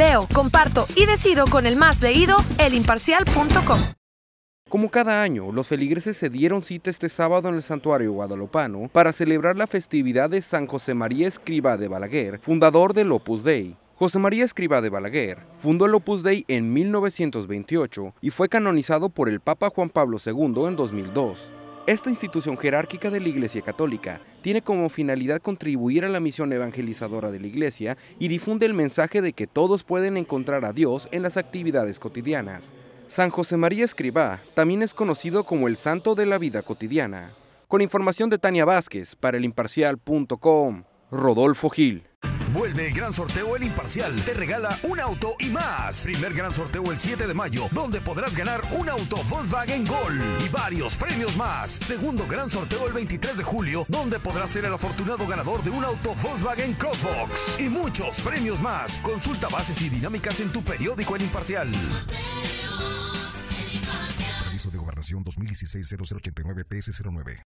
Leo, comparto y decido con el más leído, elimparcial.com. Como cada año, los feligreses se dieron cita este sábado en el santuario guadalupano para celebrar la festividad de San José María Escriba de Balaguer, fundador del Opus Dei. José María Escriba de Balaguer fundó el Opus Dei en 1928 y fue canonizado por el Papa Juan Pablo II en 2002. Esta institución jerárquica de la Iglesia Católica tiene como finalidad contribuir a la misión evangelizadora de la Iglesia y difunde el mensaje de que todos pueden encontrar a Dios en las actividades cotidianas. San José María Escribá también es conocido como el santo de la vida cotidiana. Con información de Tania Vázquez para el imparcial.com, Rodolfo Gil. Vuelve el gran sorteo El Imparcial. Te regala un auto y más. Primer gran sorteo el 7 de mayo, donde podrás ganar un auto Volkswagen Gol y varios premios más. Segundo gran sorteo el 23 de julio, donde podrás ser el afortunado ganador de un auto Volkswagen Crossbox y muchos premios más. Consulta bases y dinámicas en tu periódico El Imparcial. Permiso de Gobernación 2016-0089 PS09.